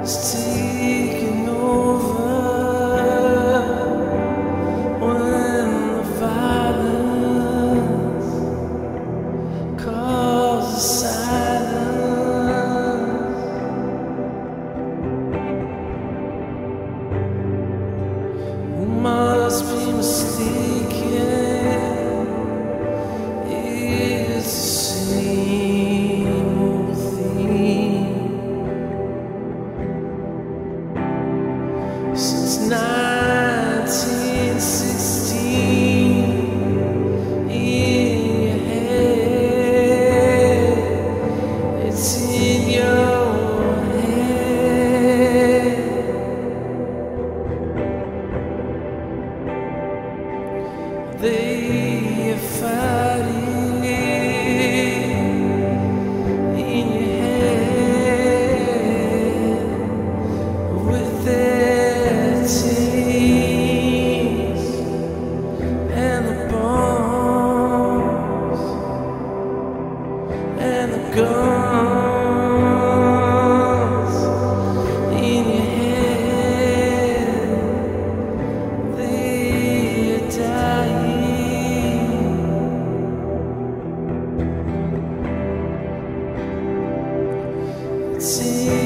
heart They It's